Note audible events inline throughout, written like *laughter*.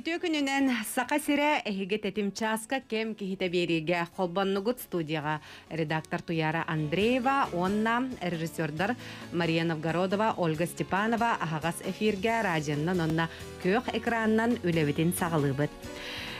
Үтө күнүнен сака сире эһиге тетим часка кем кихите бериге холбаннугут студияга редактор Туяра Андреева, онна режиссердар Мария Новгородова, Ольга Степанова ахагас эфирге радионнан онна кök экраннан үлебитин сагалыбыт.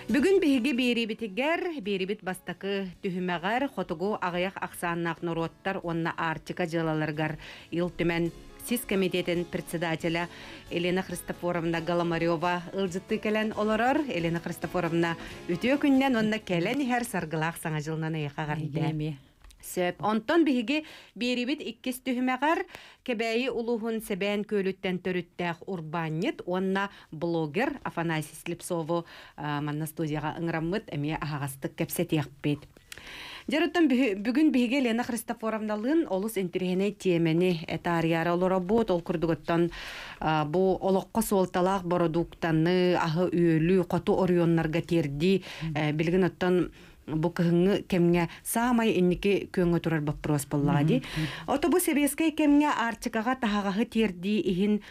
Бүгүн биһиги биирибитигер, биирибит бастакы түһүмәгәр, хотугу агаяк аксааннак нуроттар, онна артика жылаларгар ил түмен СИС комитетин председателя Елена Христофоровна Галамарева ылжытты келен олорор. Елена Христофоровна үтө күннен онна келен ихер саргылақ саңа жылынан эйха гарыйды. Сөп. Онтон биһиги биирибит иккис түһүмәгәр кебәйи улуһун себән көлүттен төрүттәх урбанит, онна блогер Афанасий Слепцову а, манна студияга ыңраммыт эме агастык кепсетиях бит. Жарыттан бүгүн биһиге Лена Христофоровналын олус интерехене темени. Этарияра олора бут ол курдуготтан бу олоққа суолталаах бородуктанны ахы үөлүү коту орионнарга терди. Билген оттан бу кыһыңы кемге самай инники көңө турар вопрос боллага ди. Ото бу себескей кемге артикага тахагаһы терди иһин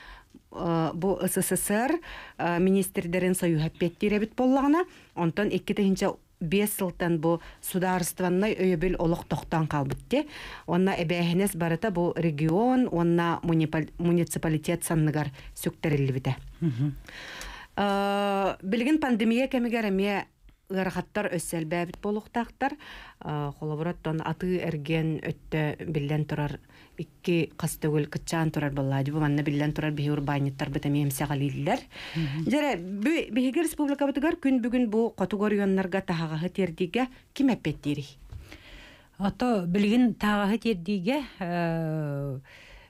бу СССР министрдерин союхат петтиребит боллагана онтон икки тыһынча бес сылтан бу сударстваннай өйөбүл олох тохтан калбытте. Онна эбэхинес барыта бу регион, онна муниципалитет санныгар сүктерилибите. Билген пандемия кемигер эме ырахаттар өссөлбәбит болуктактар. Холобороттон аты эрген өттө билен турар икки кастөгүл кытчаан турар боллаади бу манна билен турар биһи урбаниттар быта мемсе галилилер. Жара биһиге республика бытыгар күн бүгүн бу котугорионнарга тахагаһы тердиге ким эппеттири? Ото билгин тагы тердиге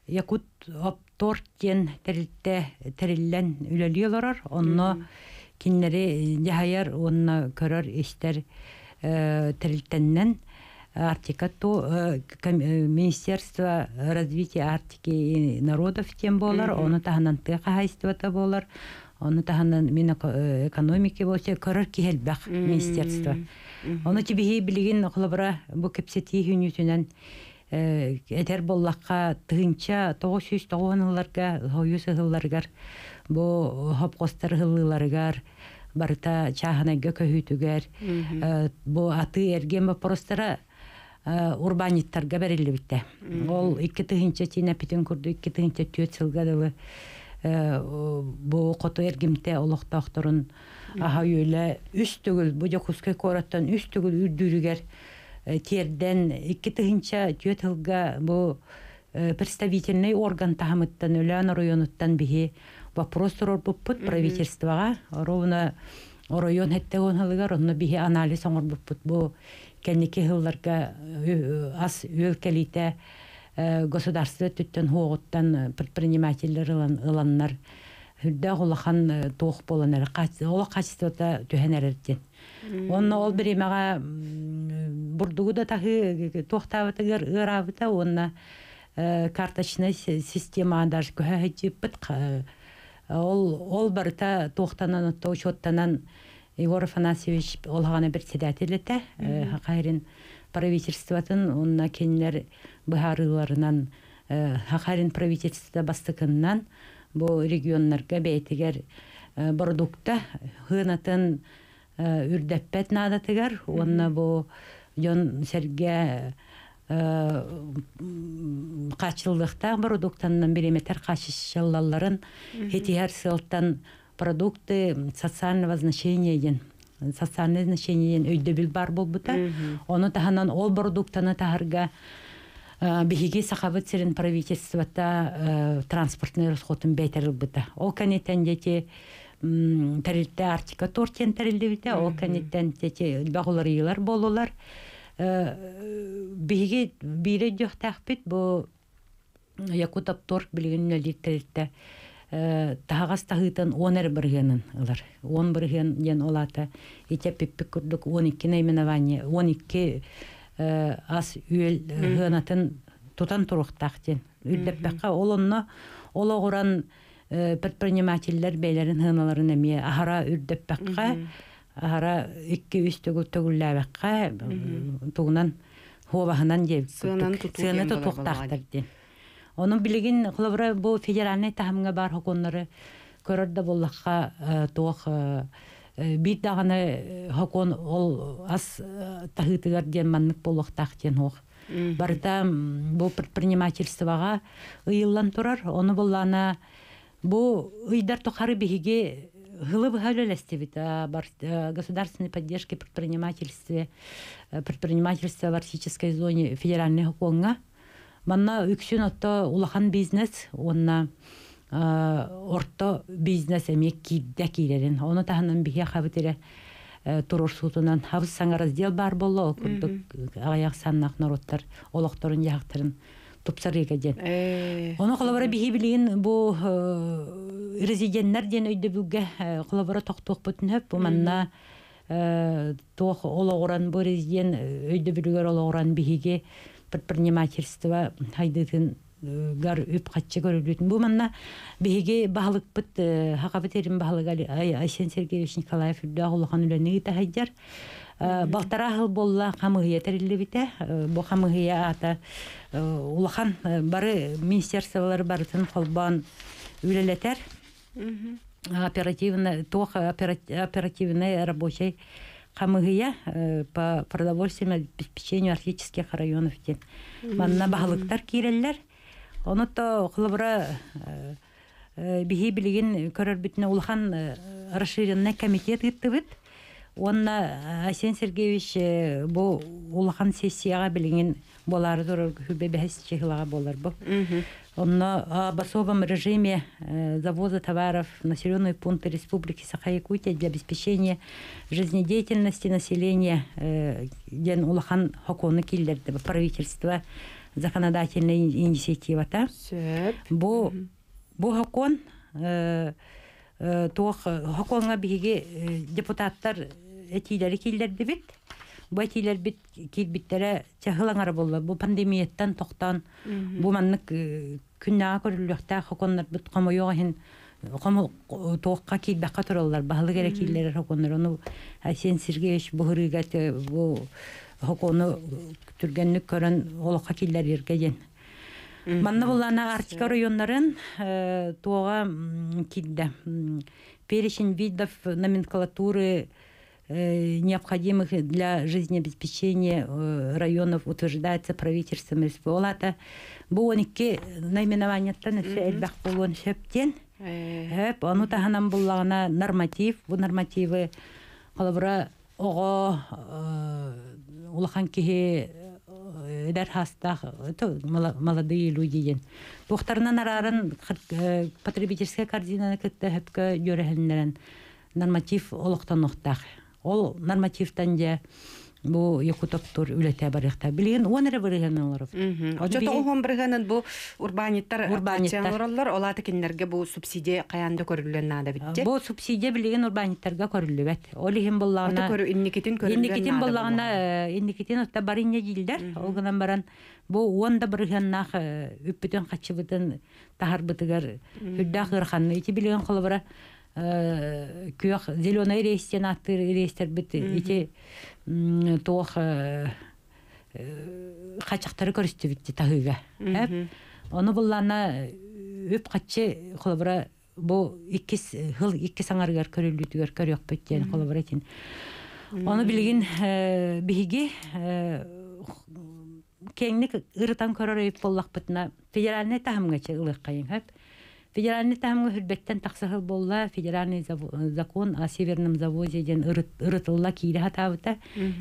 якут оптор тен терилте териллен үлелиолорор онно киннери жахаяр онна көрөр истер терилтеннен Артика то Министерство развития Арктики и народов тем болар, оны таханан тыга хайствата болар, оны таханан мин экономики болса көрөр кихелбак министерство. Оны тибихи билигин холобра бу кепсети хүнүтүнен этер боллакка тыгынча 990 хойус ылларгар бу хопкостар ылларгар барыта чаханага көһүтүгер бу аты эрген вопростара урбаниттарга берилди битте. Ол икки тыгынча тине питен курду, икки тыгынча төт сылгадылы бу кото эргимте олоқтоқторун аха юле үс түгүл бу жокускай кораттан үс түгүл үрдүрүгер терден икки тыгынча төт сылга бу представительный орган тахамыттан Уляна районуттан бихи вопрос турор буппут правительствога ровно район хетте он халыгар онно бихи анализ оңор буппут бу кенники хылларга ас үөлкелите государство түттен хуоғуттан предпринимательлер ыланнар. Хүрдә холахан туох боланар ола качествота түһенерден онно ол биремага бурдугу да тахы туохтабытыгар ырабыта онна карточный система даже көһәҗиппит ол ол барыта туохтанан отто учеттанан Егор Афанасьевич олғаны председателете хакайрин правительствотын онна кенлер быһарыларынан хакайрин правительство бастыкыннан бу регионнарга бейтигер продукта хынатын үрдәппет надатыгар онна бу жон серге качылдыкта продуктанан биреметер качышылларын хетияр сылтан продукты социального значения ден социальное значение өйдө бил бар болбута. Оны таханан ол продуктаны тахарга биһиги сахабыт сирин правительствота транспортный расходын бейтерил бута ол канетен дети тарилте артика тортен тарилде бите ол канеттен дети багуларыйлар болулар. Биһиги бире жохтахпит бу якутап торг билген ликтеритте тағас тағытын он эр біргенін ылар. Он бірген ден олата. Ите пиппик күрдік 12 наименование, 12 ас үйел ғынатын тутан тұруқтақ ден. Үлдеппаққа олынна ола құран предпринимательдер бейлерін ғыналарын әме ахара үрдеппаққа ахара икки үс төгіл төгілләбәққа туғынан хуабахынан дев. Сыны тұтуқтақтар ден. Оның билигин хлобра бу федеральный тахамга бар хоконнары көрөр да боллакка э, туох э, э, бит даганы хокон ол ас э, тахытыгар диэн маннык диэн хуох. Барыта м, бу предпринимательствоға ыйыллан турар. Оны боллана бу ыйдар тохары биһиги бар э, государственной поддержки предпринимательстве э, предпринимательства в арктической зоне федеральный хоконга манна үксүн отто улахан бизнес онна э, орто бизнес эмек кидде киирерин оны таханан бихе хабытере турур суутунан хабыс саңа раздел бар болло ол курдук аяк саннак народтар олокторун яактарын тупсарыга ден Э, Оны қолабара бихи билигин бу э, резиденттер ден өйдө бүлге қолабара тоқтук бүтүн хөп бу манна э, тох ологоран бу резидент өйдө бүлгөр ологоран бихиге предпринимательство хайдытын э, гар үп катчы көрүлүтүн бу манна бихиге баалык бут хакабытерин баалык Айсен Сергеевич Николаев үрдө агулахан үлөни хайдjar балтара хыл болла хамыгыя териллибите бу хамыгыя ата э, улахан э, бары министерстволар барытын холбан үлелетер мгм. оперативно тох опера- оперативный рабочий хамыгыя э, по продовольственному обеспечению арктических районов ден манна баалыктар киреллер оны то хлыбыра биһи билигин көрөрбүтүнө улахан э, расширенный комитет ыттыбыт онна Асен Сергеевич э, бу улахан сессияга билигин болары турар хүбе чехлага болар бу. Мгм. Он об особом режиме э, завоза товаров в населенные пункты Республики Саха-Якутия для обеспечения жизнедеятельности населения э, ден улахан хоконы киллерді правительство законодательная инициатива та бу бу хокон э, э, туох хоконга биги депутаттар этилери киллерди бит бу этилер бит килбиттере чахылаңар болла бу пандемияттан токтан бу маннык күннага көрүлүөхтаа хоконнар бут комойоохин комо тоокка килбакка тураллар баһылы керек киллер хоконнор ону Асен Сергеевич бу хырыгат бу хокону түргенник көрөн олокка киллер иргеген Манна буллана Арктика районнарын э, туога м, килде. М, Перечень видов номенклатуры э, необходимых для жизнеобеспечения э, районов утверждается правительством республиката. Бу 12 наименованияттан эсе элбах болгон сөптен. Э, Хөп, аны таханан буллагына норматив, бу нормативы калабыра ого э, улахан кихи эдер хастах то мала- молодые люди ден. Тухтарынан арарын э, потребительская корзина кытта хөпкө жөрәһеннәрен норматив олоқтан охтах. Ол нормативтан же бу якутоптур үлете барыкта. Билген. Оны Очото биги- оһон біргенен бу урбаниттар Урбаниттар. олаты киннерге бу субсидия каянда көрүлгөн нада битте. Бу субсидия билген урбаниттарга көрүлүбөт. Ол ихин Ото буллагына көрү инникитин көрүлгөн Инникитин нада боллагана инникитин отта баринне жилдер. Баран бу онда бирганнах үппүтен качыбытын тахарбытыгар хүддах ырханны ити билген күйөх зеленый рейстен аттыр рейстер бит ити тоох качактары көрүстүбүтти тахыга. Эп Оны буллана үп качы колобара бу иккис хыл икки саңаргар көрүлүтүгөр көрөк бөттен колобара этин. Оны билген биһиги кеңник ырытан көрөрөйүп боллакпытына федеральный тахымгачы ылык кайын хэп. Федеральный тахымга хүрбеттен таксахыл болла федеральный заво- закон о северном завозе ден ырыт- ырытылла кири хатабыта.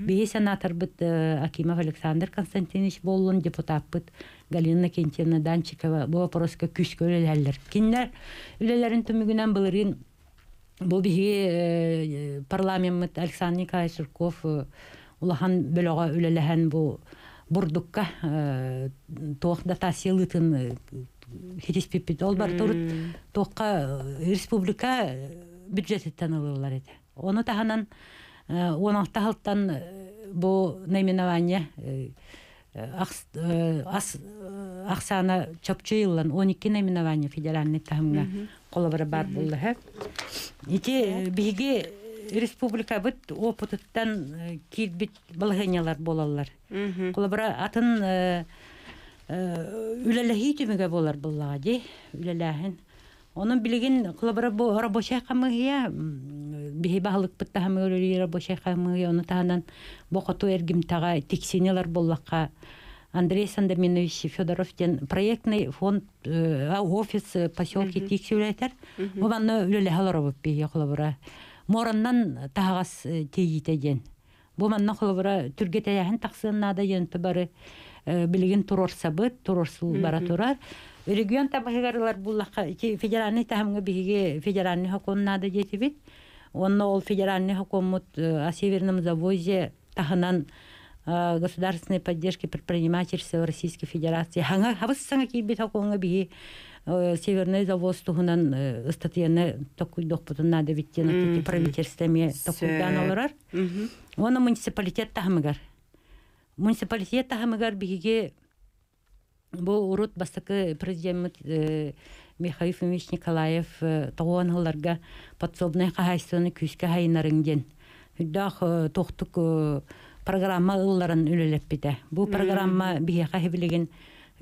Бии сенатор быт э, Акимов Александр Константинович боллун депутат быт Галина Кентьевна Данчикова бу вопроска күч көрөләлләр. Кинләр үлеләрен түмүгүнән былырын Бу биһи парламент Александр Николаевич Ширков э, улахан бөлөгө үлелеһен бу бурдукка э, тоохда хитиспипит ол бар турут тоокка э, республика э, бюджеттен алылар эти. Оны таханан он алты хылттан э, бу наименование э, Ақ- э, ас э, Аксана Чопчуйлан 12 наименование федеральный тахымга колобара бар хэп. Ити биги республика бит опытыттан килбит балганялар болалар. Колобара атын э, э, үлелеһи түмүгө болар буллага ди, үлелеһин. Onun bilgin kılabıra bu рабочий камыгия биһи баһылык бытта хамыгы рабочий камыгия оны таһанан бохоту эргим тага тиксинелар боллакка Андрей Сандаминович Федоров ден проектный фонд э, а, офис э, поселки тиксүләйтер. Бу манны үлеле халарабып бии кылабыра. Мораннан тагас тейите ден. Бу манна кылабыра түргетәһен таксыннада ден бары э, билигин турор сабыт, турорсул бара турар. Регион табыгарлар буллакка федеральный тахымга биге федеральный хокумнада жетибит. Онно ол федеральный хокумут о северном завозе тахынан э, государственной поддержки предпринимательства Российской Федерации. Ханга хабыс саңа кийбит хокумга биги э, северный завоз туһунан э, статьяны такой дохпутун надо виттен правительствами такуйдан Сөп. олорар. Мгм. Оны муниципалитет тахымыгар. Муниципалитет тахымыгар биге бу урут бастыкы президент э, Михаил Ефимович Николаев э, тоғуан ғыларға подсобный қағайсыны күшке хайынарыңден. Хүддақ тоқтық э, программа ылларын үлелеп біті. Бұл программа біге қағыбілеген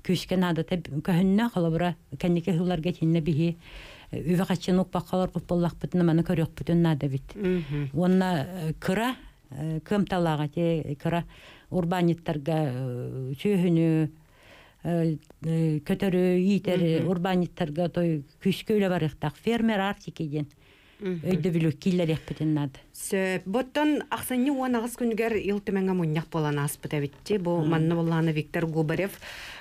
күшке надыта көхінна қалабыра кәнеке ғыларға тенне біге үве қачын ұқпаққалар бұппаллақ бүтіні маны көрек бүтін нады біт. Мгм. Онна кыра кым талага те кыра урбаниттарга э, сүйүнү көтөрү иитер урбаниттарга той күскө үле барыктак фермер артикеден өйдө билүү киллер экпитин нады Сөп. Боттон ақсанни уан ағыз күнігер ил төменге мұньяқ болан аспыт әбитті. Бу манны боланы Виктор Губарев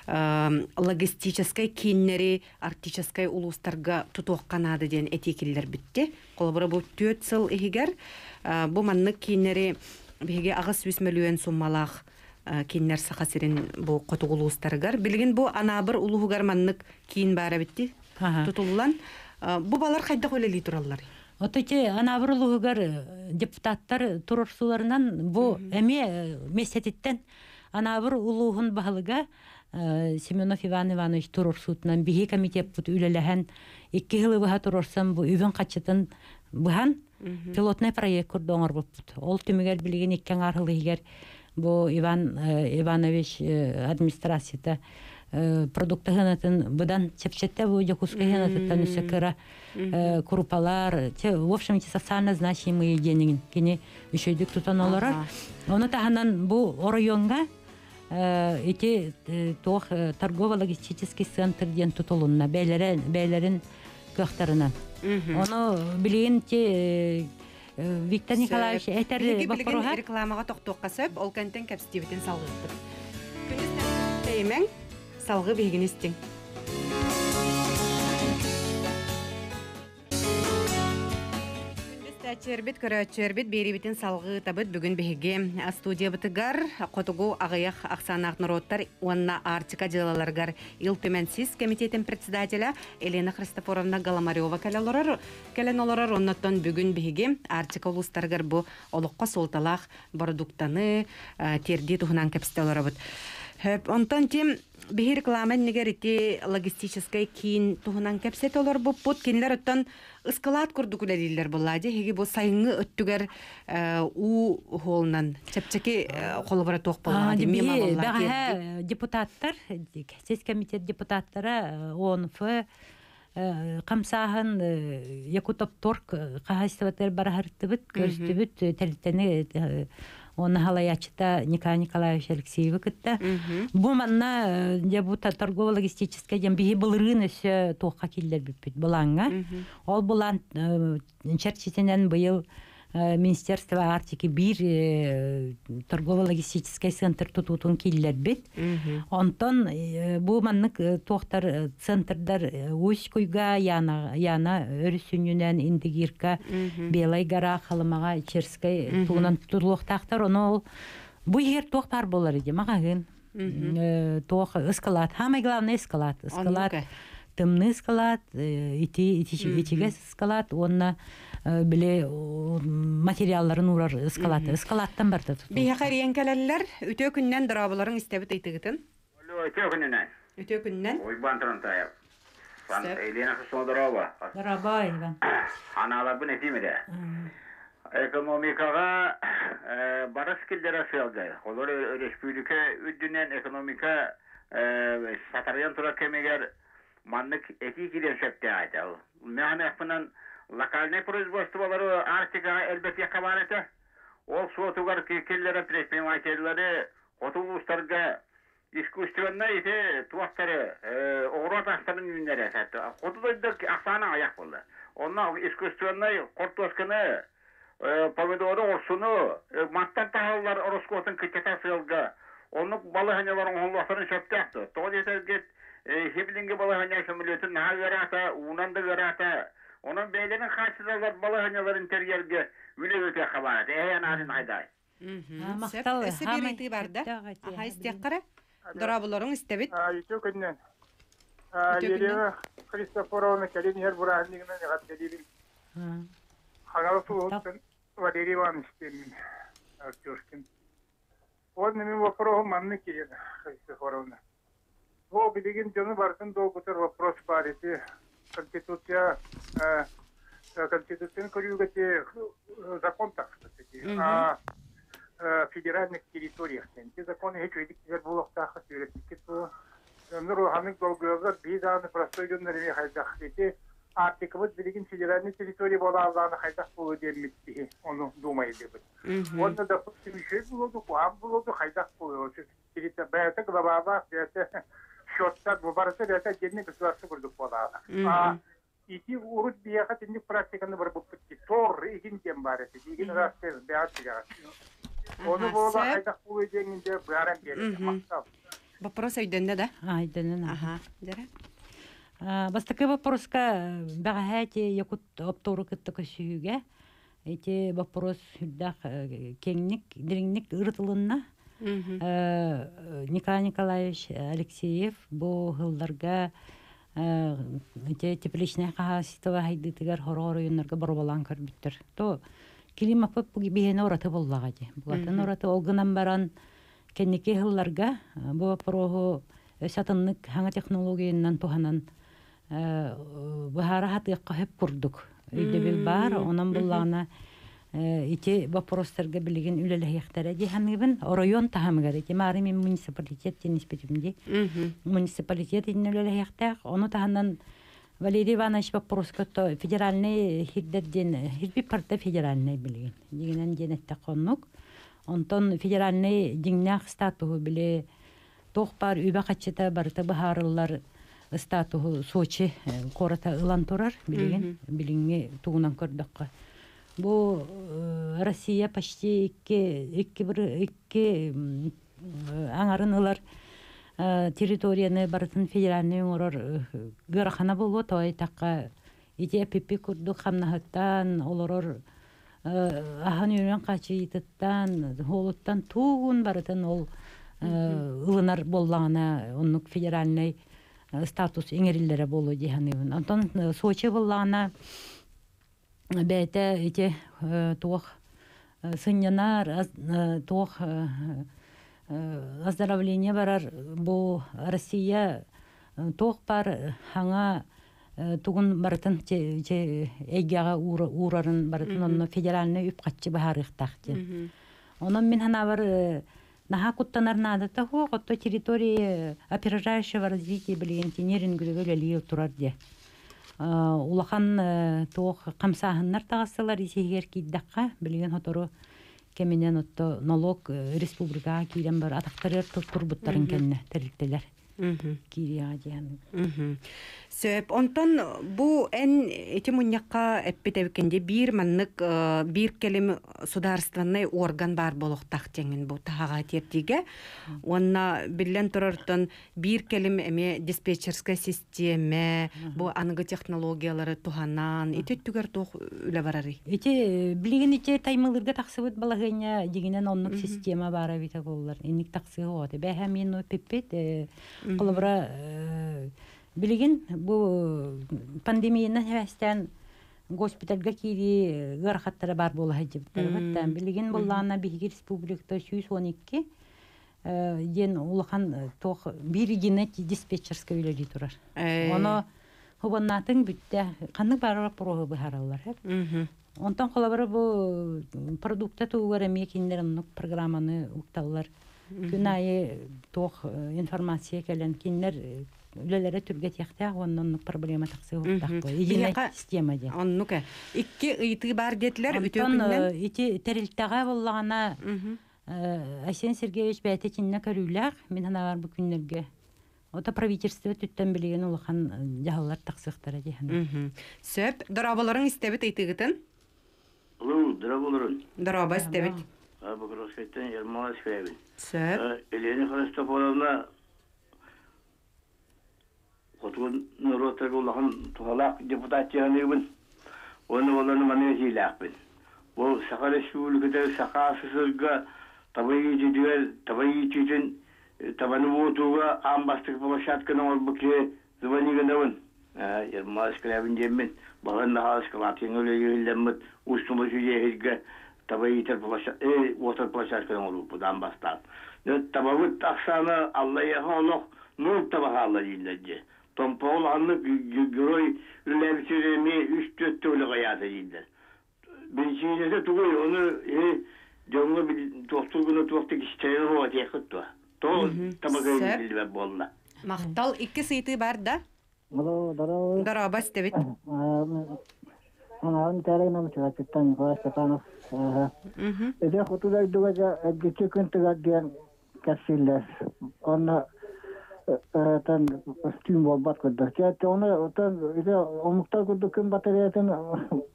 э, логистической киннери артической улустарга тутуаққанады ден этикиллер битти. Қолбыра бу төт сыл ихигер э, бу манны киннери биге ағыз 100 миллион суммалақ э, киннер сақасырин бу қотуғулустаргар. Билген бу анабыр улуғугар маннык кийин бара битти. Ага. Тутуллан. Э, Бу балар қайда ойлали тураллар? Оточе анабырлыгар депутаттар турурсуларынан бу эме месетиттен анабыр улугун баһылыга э, Семенов Иван Иванович турурсутунан биһи комитет бут үлелеһен икки хылы баһа турурсан бу үбен качытын быһан пилотный проект курдоңор буппут. Ол түмүгер билген иккен арылыгер бу Иван э, Иванович э, администрацияда э, продукты хынатын быдан чепчетте бу жокуска хынатыттан үсекера крупалар те в общем те социально значимые деньги кини үшөйдүк тутан олорор оны таханан бу районга эти тох торгово-логистический центр ден тутулунна бәйләрен бәйләрен көктарынан оны билген те Виктор Николаевич әйтер бапыруга рекламага тоқтуаққа сөп, ол кәнтен кәпстебетін салғыппыт. Күністен теймен, салғы бейгіністің. Чербит көрөчөрбит берибитин салгы табыт бүгүн беге студия бытыгар котугу агыяк аксанак нуроттар уанна артика делаларгар ил төменсиз комитетин председателя Елена Христофоровна Галамарева келелорор келенолорор оннотон бүгүн беге артика улустаргар бу олокко солталах продуктаны э, терди тухунан кепстелоробут Хөп, Онтон тим бихир рекламен нигер ити логистической кийин туһунан кепсет олор буппут кинилер оттон ыскалаат курдук үлелилер буллади хиги бу сайыңы өттүгер э, у холнан. Чепчеки тох боллади мема боллади бәғә депутаттар сез комитет депутаттары ОНФ камсаһын якутоп торг кахайстыбатер барахартыбыт көрстүбүт телтени оны халаячыта Николай Николаевич Алексеева кытта бу манна депута торгово-логистическая дем биһи былырын өсө туохка киллер биппит буланга. Ол булан черчитенен быйыл э, Министерство Арктики бир э, торгово-логистический центр тутутун киллер бит. Онтон э, бу маннык э, туохтар э, центрдар э, Уськуйга яна яна өрүсүнүнөн индигирка белай гара халымага черскай туунан оны ол бу егер туох бар болар иди магагын Э, туох эскалат самое главное эскалат. Эскалат Онука. тымны эскалат э, ити ити итиге эскалат онна э, биле о, материалларын урар эскалат эскалаттан бар да биһа кариен келелер үтө күннен дырабыларын истебит ыйтыгытын үтө күннен Ой, бантарантая. Сан Степ. Елена Хусмодарова. Дарабай Иван. *coughs* Аналабын этимиде. Экономикага э, барас килдер асылды. Олар республика үддүнен экономика э, сатарыян тура кемегер маннык эти килен шепте айтал. Мен локальный производстволары Арктика элбет якабарete. Ол суотугар келлere предпринимательлары хотулустарга искусственно ите туактары оғрот астарын үннері сәтті. Хотулайдыр ақсаны аяқ болды. Онна искусственно кортосканы помидоры орсуну маттан тахаллар ороскотын кычата сылга. Онук балы ханяларын оңлоқтарын шөптәкті. Тоғын етергет хиблинге балы ханя шөмілетін наға верата, унанды верата. Onun beylerin karşıdalar balı Сөп хамы берейті барда. көптөг айтты, Аха, я истек қара. Дорабыларың истебит. Ичо күннен. Ичо Ерева Христофоровна Калинер Буранигна негат Калинер. Хагал Сулутын Валерий Иванович Темин. Артюшкин. Вот на мен вопрос манны Христофоровна. Во билигин жonu бартын долгутер вопрос бар эти конституция конституцияны көрүүгөте закон так сказать. А федеральных территориях. Те законы hiç ödükler bu lokta hakı öğrettik. Bu ömür hanık dolguyozlar bir dağını простой bilgin federальный территория şey bulundu, kuam bulundu, haydak bu. Terритория, бәйті глобалда, бәйті счетта, barısı bәйті cenni государство kurduk bolarlar. А ити урут бияха тенник практиканы бір бұл бітті. Тор, игин тем бар еді. Игин растез, сөп. haydak bu ödenginde bırak verir. Мгм. Maktab. Вопрос өйдөнде да. Айдынан. Аха, дәрі. Бастакы вопроска бәғәһәте якут оптору кытты көсүгә. Эти вопрос хүддах кеңник, диринник ыртылынна. Мгм. Э, Николай Николаевич Алексеев бу хылларга те тепличная хаситова хайды тигер хорор юннарга борбалан көрбүттөр. То килима пып буги бихене ораты боллага ди. Бугатын ораты олгынан баран кенники хылларга бу вопросу сатыннык хаңа технологиянан туханан бухара хатыякка хеп курдук. Үйдө бил бар, онан буллагына ити вопростарга билеген үлелехтер ди хангыбын район тахамгар ити мари мен муниципалитет тенеспетимди Мгм. муниципалитет ин үлелехтер оны таханан Валерий Иванович вопроска то федеральный хидден хирби парта федеральный билеген дигенен денетте коннук онтон федеральный диңнах статугу биле тох бар үбә качыта барыта бахарылар статугу Сочи э, кората ылан турар билеген билиңе тугунан көрдөккө Бу э, Россия почти икки икки бир икки м, э, аңарын ылар э, территорияны барытын федеральный оңорор гырахана болу той такка ите пипи курдук хамнахыттан олорор э, ахан үйрен качыйтыттан холуттан тугун барытын ол э, ылынар боллагана оннук федеральный э, статус эңериллере болу диханыбын онтон э, Сочи боллагана бәйті ите туох сыннянар аз- э, туох э, э, оздоровление барар бу Россия э, туох бар хаңа э, тугун барытын че че эйгяга уурарын барытын онно федеральный үп катчы бахарыктак Мгм. Онон мен хана бар э, наха куттанар надата ху котто территории опережающего развития билген тенерин гүлгөлөлү турар де. А, Улахан э, туох камсаһыннар тагасылар исегер киддакка билген хотору кеменен отто налог э, республикага кирен бар атактарыр турбуттарын кенне терриктелер Мгм. кирия диан. Сөп, онтон бу эн эти муньякка эппетебикенде бир маннык э, бир келем сударственный орган бар болохтак теңин бу тага тертиге. Онна биллен турартын бир келем эме диспетчерская система, бу аныгы технологиялары туханан, ити түгер тух үле барары. Эти билген ите таймылырга таксыбыт балагыня дигенен оннук система бара бите боллар. Эник таксы вот. Бәһә мен ну пиппет колобра билген бу пандемияны хәстән госпитальга кири гархаттары бар була хаҗиптар. Баттан билген буллана биһиги республикада 112 э, ден улахан тох бир генет диспетчерская үйләди турар. Э. Оны хубаннатын бүтте канны барар прога бахаралар. Мгм. Онтан холабары бу продукта тугар эме киндер оннук программаны укталлар күн айы туох э, информация келен кинлер э, үлелере түрге тияхтаах оннон проблема таксы хуктакпы единая Биһиэка- система де Оннука. Икки ыйты бар детилер үтө Онтон күннен. э, ити терилтага боллагана Мгм. э, Асен Сергеевич бәйте чинне көрүләк мен ханагар бу күннерге Ота правительство түттен билеген улахан э, жаһаллар таксыктара дихана. Мгм. Сөп, дорабаларың истебит ыйтыгытын. Лу, драбулрун. Дораба истебит. А Бакровскайдан Ермолас Фребин. Сөп. Елена Христофоровна Хотун Нуротер улахан тухалак депутатчыганыбын. Оны оланы маны жийлакпын. Ол Саха Республикада Саха сысырга табайы жидер, табайы читин табаны вотуга амбастык площадканы ол буке звониганавын. Ермолас Фребин жеммен. Баган нахас калатин өле юллеммит устулы жүйеге табайы тер площадка, э, вотер площадканы ол будан йилләҗе. Томпол анны герой ләбсереме үч төт төле гаяты йилләр. Бенчине тугой оны э дөңгө бил тохтул гына тохты кичтәре хо текытты. То табага Сәп. йилләр болла. Мактал икки сыйты бар да. Алло, здорово. Дораба истебит. Анан терегнем чыгаттан Николай Степанов. Мгм. Эде хотулай дуга гече күнтүгә диен кәсилләр. Онна тан стим болбат кыдды. Чә оны отан эде омуктар кыдды күн батареятын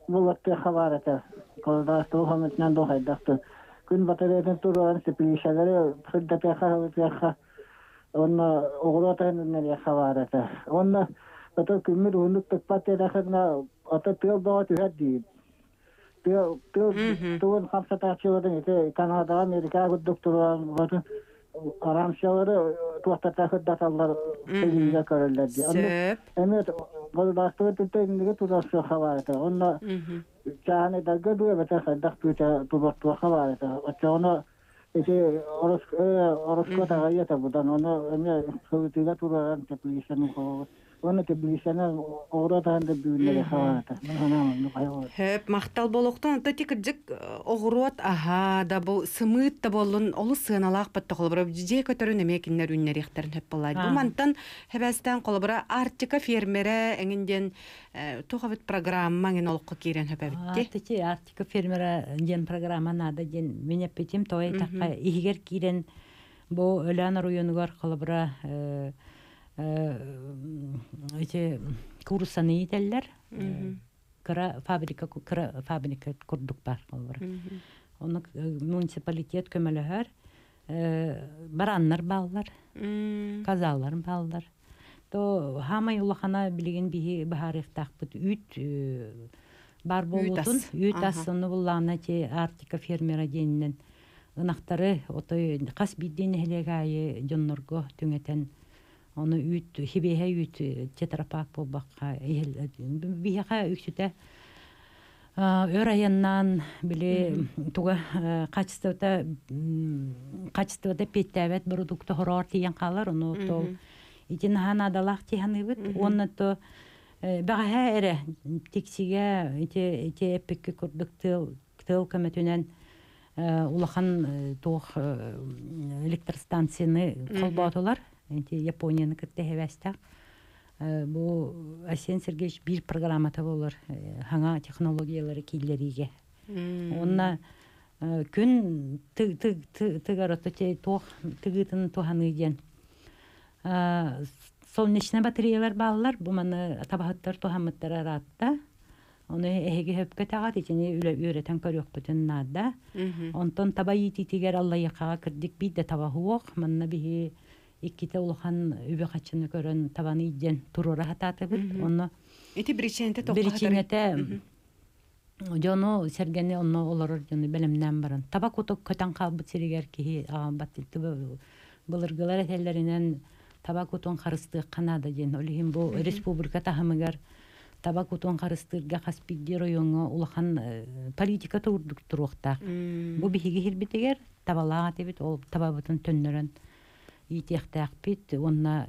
булатты хабар ата. Колда стохаметнан до хайдакты. Күн батареятын туран сепилишәләре хыдда пяха. Онна оғлатан нәре хабар ата. Онна ата күмір ундук тыкпат эдахына ата тыл бага түһәт ди. Тыл тыл туын хамса тачылыдың ите Канада, Америка докторлар вот karamşaları tuhta takır datallar sevgimize kararlar diye. Sep. Evet, bozulaktığı tülteğindeki tuzakçı havarete. Onunla çahane dakika duya bete saddak tüte tuzakçı havarete. Açı onu şey, işte orosku da gayyata budan onu ömye sövütüyle tuzaran tepilişen kovavut. Оны теплишен оротан да бүүнлеге хавата. Хөп мактал болохтон ата тик жик огруот аха да бу сымыт да болун олу сыналак батта холбора же көтөрүн эме киннер үннер ихтерин хөп боллай. Бу мантан хебестен колбора Артика фермере эңинден тухавит программа ген олукка кирен хөпөбитти. Артики Артика фермера ден программа нада ден мен петим той такка игер кирен бу Өлән э э эти курсаны ителләр. Кыра фабрика ку- кыра фабрика курдук бар калыбыра. Оны э, муниципалитет көмөлөһөр. Э бараннар баллар. казалар балдар. То хамай улахана билеген биһи бахарыхтахпыт үт э, бар болутун ас. үт Аха. асыны буллана те Артика фермера деннен ынактары отой кас бидден хелегайы жоннорго түңетен оны үт хибеhe үт э, тетрапак болбакка биһиха үксүтэ өр айаннан биле туга э, качествода м, качествода петтәбәт продукты хорор тиен калар оны то итин ханадалах тиһаныбыт онны то багаһа эре тиксиге ите ите эпикке курдук тыл тыл көмөтүнен э, улахан э, туох э, электростанцияны колботулар ити Японияны кытты хевестак бу Асен Сергеевич бир программата болар э, хаңа технологиялары кийлериге онна э, күн тыг тыг тыг тыгарото те тох тыгытын туханы ден Э, солнечный батареялар баллар бу маны табахаттар тухамыттар аратта оны эһиги хөпкө тагат итини үйрөтен көрөкпүтүн наада онтон таба ититигер аллайыкага кырдик бидде таба хуок манна биһи икките улахан үбө качыны көрөн табаны иден турура хататыбыт онно Ити бриченте токка биричиңете жону сергени онно олорор жону белемнен баран таба кутук көтөн калбыт сиригер кихи агамбат былыргылар этеллеринен таба кутун харыстык канада ден олихин бу республика тахымыгар таба кутун харыстырга хаспидди районго улахан э, политика турдук туруктак бу биһиги хирбитигер табалаага тебит ол табабытын төннөрөн иитиэхтээхпит онна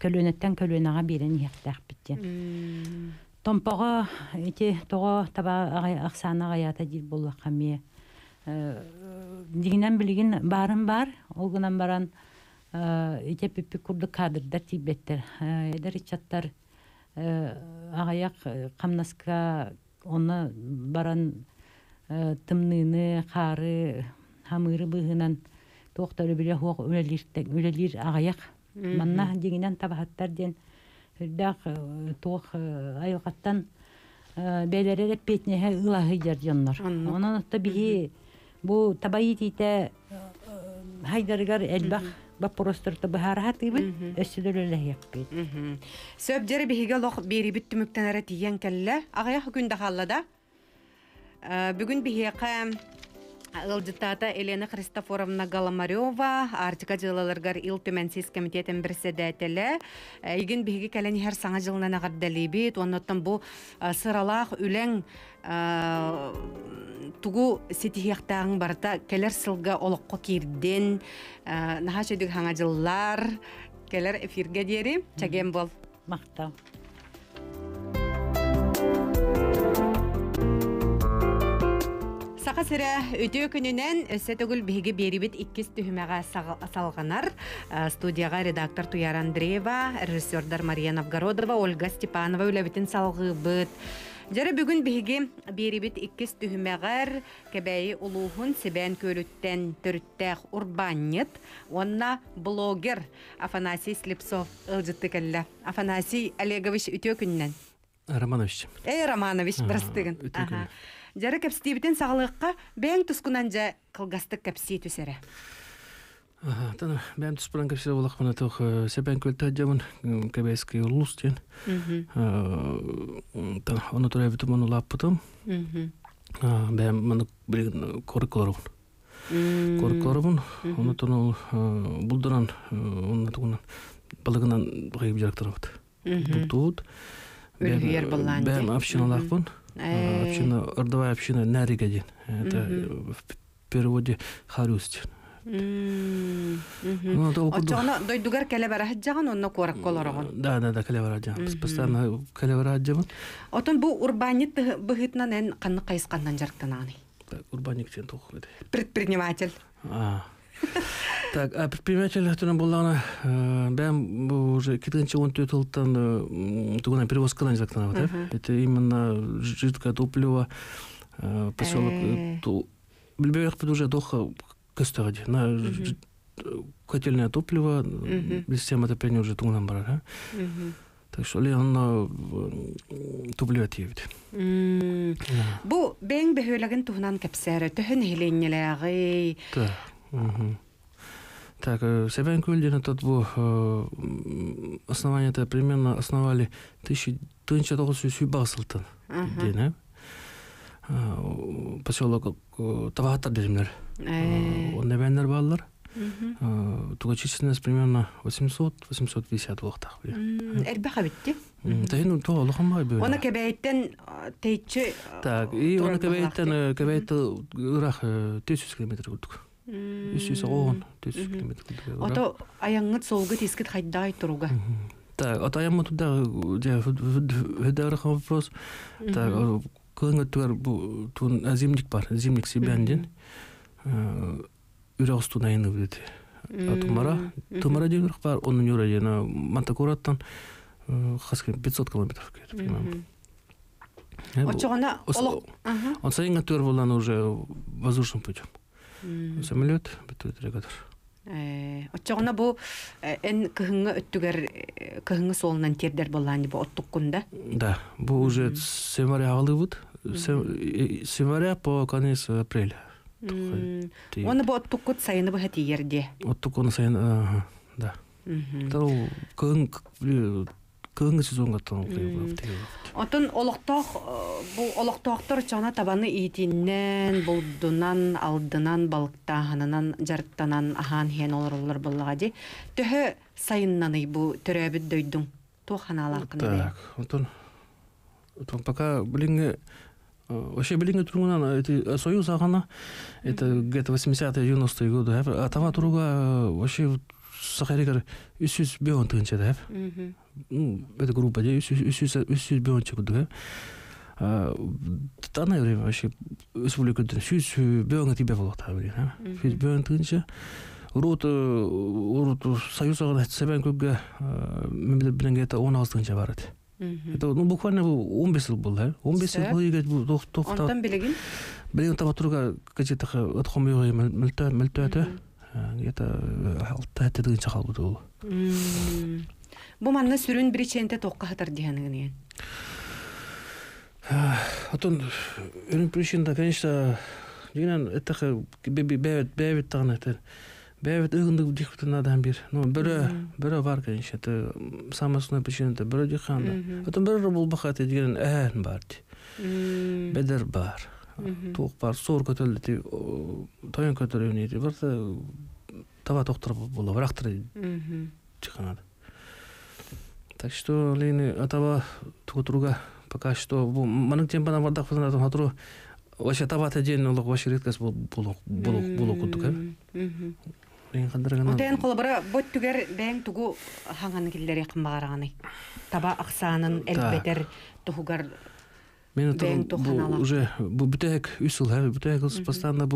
көлөнөттен көлөнага берен иэхтээхпит ден томпого ити того таба агай- аксаана гаята дил буллакка мие дигинен билигин барын бар ол гынан баран ите пиппи курду кадрдар тибеттер эдер ичаттар агаяк камнаска оны баран тымныны хары хамыры быһынан туохтары биле хуок үлелир агаяк манна дигинен табахаттар ден үрдах туох айылгаттан бәлерер петнеһе ылаһы жар дьоннор Онно. онон отто биһи бу табайы тиите хайдарыгар элбах баппоросторто быһараха тыыбыт өссүлөлөлэһиэппит Сөп жері бігі лоқ бері бүттіміктен әрі тиген кәлі. Ағая күнді қаллада. Бүгін бігі Ылжытата Елена Христофоровна Галамарева, Артика жылаларгар ил төменсіз комитетен бірседәтелі. Егін бігі кәлін хәр саңа жылынан ағардалибет. Оннаттан бұл сыралақ үләң тугу сетихияқтағың барта келер сылға олыққа кирден. Наха шөдік хаңа жыллар. Келер эфирге дери. Чаген бол. мактау Сақа сірі өте күнінен өсі түгіл бігі берібіт иккіз түхімеға салғанар. Э, Студияға редактор Туяр Андреева, режиссердар Мария Новгородова, Ольга Степанова үләбітін салғы бұд. Жары бүгін бігі берібіт иккіз түхімеғар кәбәйі ұлуғын себән көліттен түрттәқ урбанет, онна блогер Афанасий Слепцов ылжытты кәлі. Афанасий Олегович өте күнінен. Романович. Эй, Романович, бірістігін. өте. Жары кәпстейбітін сағылыққа бәң тұскунан жа қылғастық кәпсей түсәрі. Ага, тана бәм түс буран кепсе булак мына тох себен көлтә җамын кебески улус ден. Тана оны тура бит моны лаппытым. Бәм моны бир корыкларым. Корыкларым. Оны тоны булдыран оны туган балыгынан быгып жарактырып. Тут. Өлгер боллан Бәм де. община лакпын. Э. Община ордовая община Нарига ден. Это в переводе Харюст. Ну, это окуду. Отчоғына дойдугар кәлі бәрі хыджаған, онна қорық колорығын. Да, да, да, калевараджа. Постоянно калевараджа. Отын бұл урбанит бұғытынан ән қанны қайысқандан жарықтан аны. Так, урбаник чен тух. это. Предприниматель. А. *laughs* Так, а предприниматель хатына буллана, бәм бу уже 2014 жылдан тугана перевозкадан жактана вот, Это именно жидкое топливо, э, поселок Э. э, ту Билбек уже доха кыстагади. На ж- котельное топливо, система отопления уже тугнан бара. а. Так что ли он топливо тиевит. Бұл бәң бөхөлігін туғынан кәпсәрі, түхін хеленнеләғі. Так. мгм. Так, э, Себен Кульдин бу э, м, основание это примерно основали 1900 ден, э? Поселок э, Тавахатар дезимлер. Он бәннер баллар. Э, Туга численность примерно 800-850 уақытақ. Әрбі қабітті. Тахин то лохан бай бөй. Оны кәбәйттен тейчі... Так, и он кабейттен кабейт ырах 300 километр. 310 300 километр күрдік. Ото аяңғыт солғы тескіт қайдай тұруға. Так, от аямма туда, выдарах вопрос. Так, кылыңа туар бу тун зимник бар, зимник себянден. Үрәгыс тунайны бит. Атумара, тумара дегер бар, onun юра яна Мантакураттан хаскин 500 километров кетіп, примерно. Отчоғына олық... Он сайынга туар болан уже воздушным путем. Самолет. Отчоғына бұл ән кыһыңы өттүгер кыһыңы солынан тердер болан бұл оттуққында. Да, бу уже с января алыбыт. С с января по конец апреля. Оны бұл оттуққыт сайыны бұл хәті ерде. Вот только он сайын, да. Тау кын кын сезонга тон. Отын олықтоқ, бұл олықтоқтыр чана табаны иетиннен, бұлдынан, алдынан, балықтағанынан, жарықтанан, ахан хен олар болыға де. Түхі сайыннаны дөйдің. Туған алақын Так. Вот он пока блин Вообще, блин, Тургунан, это Союз Агана, это где-то 80-е, 90-е годы, а там Туруга вообще Сахаригар, үсүс беон тыгынча да, ну, это группа, да, үсүс беон чекуду, тана время вообще республикада сүйс бөңө тибе болот та билин а сүйс бөң тынча урут урут союз себен көгө мен билен где-то он алтынча бар эди это ну буквально бу он беш жыл болду э он беш жыл билигин? таба турга отхомуйга где-то алты дегенче калбыт М. Бу манна сүрүн бир ченте токка хатар диханыгын Отон өрүн причина, конечно, дигенен это бебет бебет тагын это. Бебет ыгынды дихтен адам бир. Ну, бирө бирө бар, конечно, это самая основная причина это бирө диханда. Отон бирө бул бахат дигенен эн бар. М. Бедер бар. Тук бар, сор көтөлдү, тоян көтөрүнү, бир таба токтор боло, бирактыр Мгм. чыканады. Так что лени атава тугутруга пока что бу маның темпана бардак хатру вообще табата ден улук вообще редкость бол болук болук э. Мгм. Лени кандыр гана. Отен колобара бот түгер бәң тугу хаңаны киллер якын багараганы. Таба аксанын элбетер тугугар Мен бу уже бу бүтек үсүл ха бүтек ус постоянно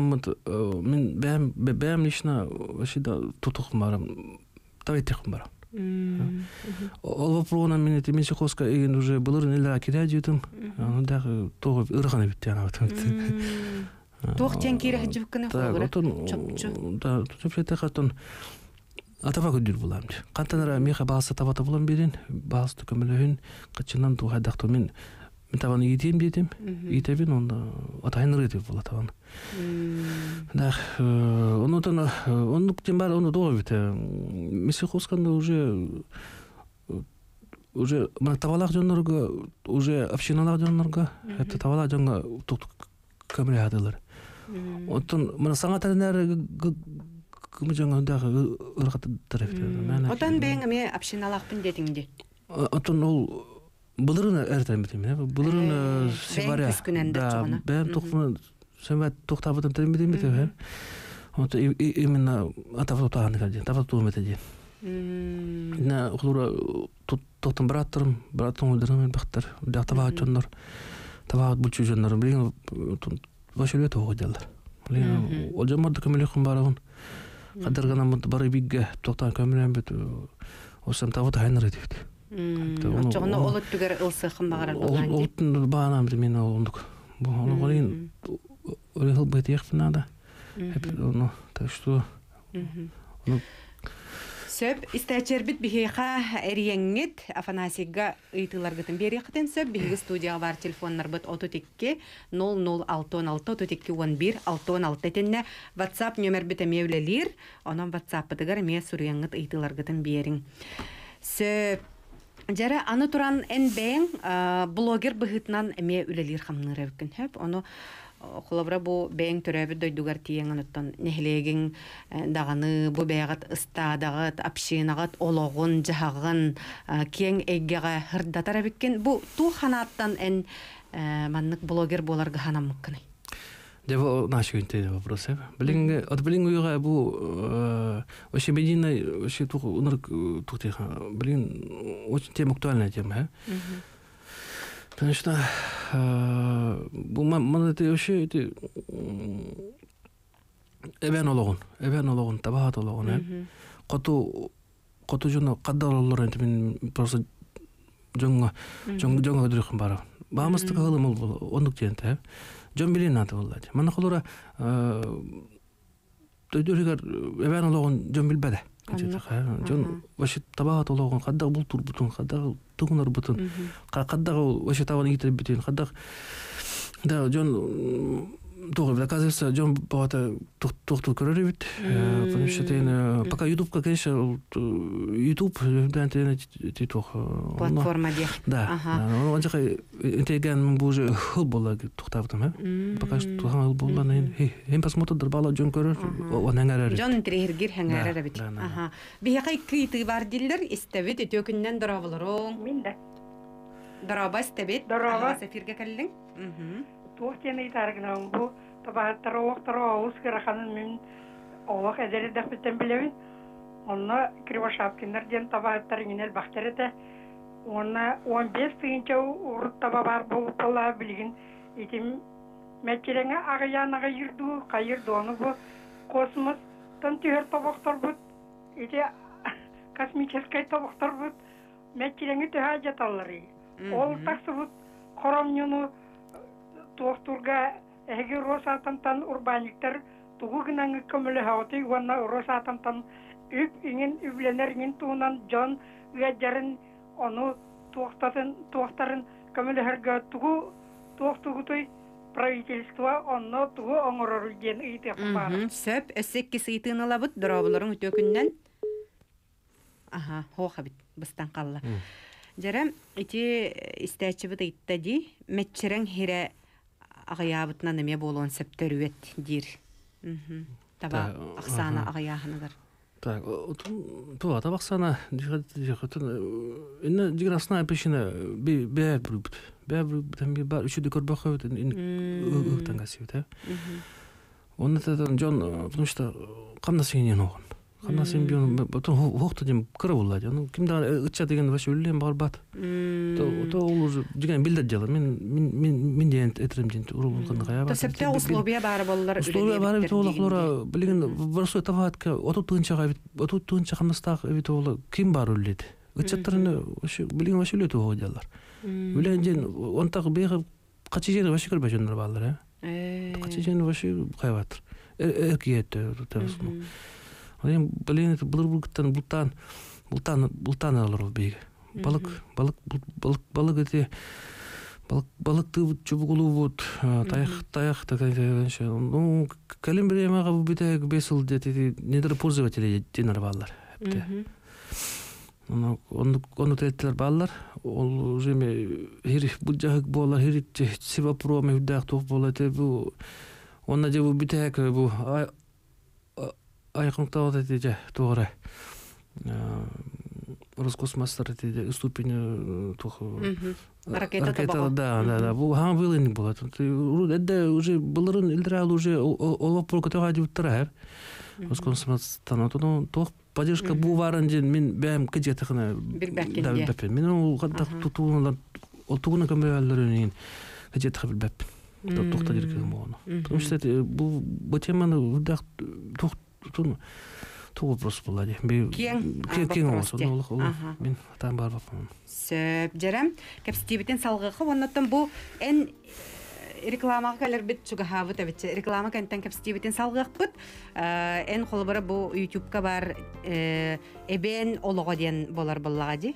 мыт мен бәм бәм лично вообще да тутук. Ол вопросына мен эти еген уже былыр нелер кире жутум. Аны тогы ана тен кире да, чопчу хатон атаба көдүр булам. Кантанара меха баасы табата булам берин, баасы көмөлөһүн кычынан туга дакту мен мен табаны идем дедим. Итебин онда атайныр деп була табан. Да, онутон онук тем бар, ону доо бит. Миси хосканда уже уже мына табалак жоннорго уже общиналак жоннорго это табалак жонго тук көмөлө адылар. Оттон мына саңа тарынары кымы жаңа дагы ыргаттар эфте. Отан бәң эме общиналакпын дедиңди. Оттон ол былырын эртем битем, э? Былырын жоғына. Бәм тукны сәмәт туктабытым тем битем битем. Вот именно атафа тутаган калды. Тафа туу метеди. М. На хлура токтун браттарым, браттым өлдөрөм бактар. Дактаба чоннор. Таба булчу жоннор. Билин башылы тогодалар. Билин ол жамарды көмөлө кым барабын. Кадар гана мыт бары бигге токтан көмөлөм бит. Осам таба тайныр эдибит. М. Та оны- Отчоғына оны- олот түгер ылсықын бағарар Ол болған ди. оттун баанам мен. Бу оны ехп надо. Ну, так что Сөп, истәчербит бихейха эрияңет Афанасийга ыйтыларгытын берияқтен сөп, биһиги студияға бар телефоннар быт 32 00616 32 11 616 тенне WhatsApp нөмер бит эмеулелир, онон WhatsApp бытыгар ме суряңыт ыйтыларгытын бериң. Сөп, Жара аны туран эн бэң блогер быһытынан эме үлелир хамныр эвкен хөп. Ону холобра бу бэң төрөбү дойдугар тиеңен оттон нехлегин даганы бу бэягат ыстадагат апшинагат ологун жахагын кең эггега хырдатар эбиккен бу ту ханаттан эн маннык блогер боларга ханамыккыны. Дево наш үнтэй вопрос. Блин, от блин уйга бу вообще медийна вообще тух уныр тух Блин, очень тема актуальная тема, э? Потому что э, бу ман это вообще это эбен ологон, эбен ологон, табаат ологон, э? Коту коту жона каддалар энти мен просто жонго жонго өдрөкөн бара. Баамыстык кылым ол ондук жент, э? Жон билин аты болду. Мана холора эбен ологон жон билбеде. Жон вообще табаат ологон каддаг бултур бутун, каддаг тугунар бутун. Каддаг вообще табан итер битин, каддаг да жон Тоже, оказывается, Джон Бата тухту көрөр бит. Потому что тен пока YouTube, конечно, да тох. Платформа де. Да. Он жака интеген бу уже хыл бола тухтаптым, э? Пока что хыл бола нен. Хем посмотрит бала Джон көрөр, он аңарар. Жон трехергир хаңарар Да, бит. да, да. Аха. Бихакай кыйты бар диллер истебит өтөкүннен дорабылырың. Мин да. Дороба истебит. Дороба. Аха, Сефирге келдиң. Эдери дахпиттен билебин. Онна Кривошапкинер ден табааттар инел бахтерете Онна 15 тыгынча урыттаба бар болуп билигин. Итим мәчелеңе агаянага йырду, кайырды оны бу космос тан түйөр тобоктор бут. Ите космический тобоктор бут. Мәчелеңе төһә жаталлары. Ол таксы бут коромнюну туохтурга эги росатамтан урбаниктер тугу гынаңы көмөлө хауты уанна росатамтан үп иңин үбленер иңин туунан жон үәджәрин ону туохтатын туохтарын көмөлөһөргө тугу туохтугутой правительство онно тугу оңорор диэн ыйты бар Мгм. Сөп өссекки сыйтын алабыт дробуларын үтөкүннен. Аха, хоха бит быстан қалла. Жарам ити истәчибит ыйттади, мәччерең хире агыябытна неме болуын септөрүет дир. Таба Та, аксана агыяхыныгар. Так, инна диграсна пешина би бе бруб бе бруб там би бар үчү декор бахавт ин ыгтан гасивт э? Тан жон потому что камна сенен огон би он потом хохта дем кыра булат ну ыча деген вообще үлем бар бат то ол уже деген билдет жала мен мен мен деген этрем ден кая То септе условия бар боллар. Условия бар бит ол лора билген барсо табатка оту тынчага бит тынча ол ким бар үлет ычаттарын ошо билген ошо үлет ол жалар билен жен он так бега качы жен вообще кырба жөндөр балдар э качы вообще кайбатыр билен булыр булгыттан бултан бултан бултан алар бега балык балык балык балык эти балык балыкты чубугулу вот таяк таяк такайынша ну калим бу бите бесил дети недер пользователи денер баллар dak top bolar te bu ona je bu tawda te je doğru. Роскосмостер те ступень тух Ракета да да да бу хам вилин булат эдде уже буларын илдрал уже ол полка тага диптер Роскосмостан отон тох поддержка бу варан ден мен да де. билбәппен мен ол кадак тутуунан ол тугуна камераларын кеже тахы билбәппен тохта диркен мону потому что это бу бу теманы дак тух тун туг вопрос болады Кең, кең мен там бар бапмын Сөп жарам. Кепстибитин салгыхы оннотон бу эн рекламага калер бит чугахабыт эбит реклама кентен кепстибитин салгыхпыт эн холбара бу ютубка бар э, эбен олого диен болар боллага ди.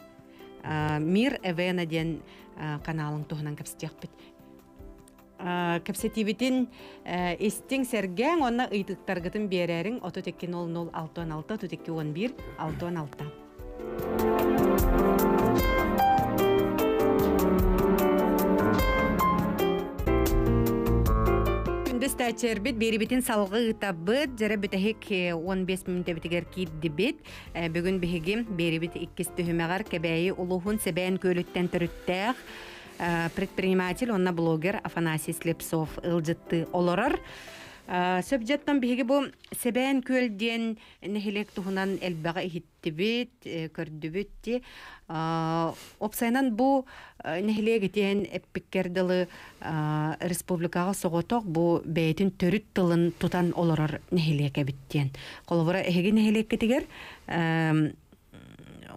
Э, мир эвена диен э, каналын туһунан кепстиякпит кепсетибитин истиң сергең онна ыйтыктаргытын берерин ото текки 00 616 ото текки 11 616 Күндүс тәчербит берибитин салгы ытабыт жара бүтәһик 15 минут битигер киддибит. Э, Бүгүн биһиги берибит иккис төһүмәгәр кебәйи улуһун себән көлүттән төрүттәх. Э, Предприниматель, онна блогер Афанасий Слепцов ылжытты олорор. Э, Сөбжеттан биһиги бу себән көлден нехилек туһунан элбәгә иһиттибит, э, көрдүбүт ди. Э, Опсайнан бу э, нехилеге тен эппиккердылы э, республикага соготок бу бәйтин төрүт тылын тутан олорор нехилеке биттен. Колобора эһиги нехилекке тигер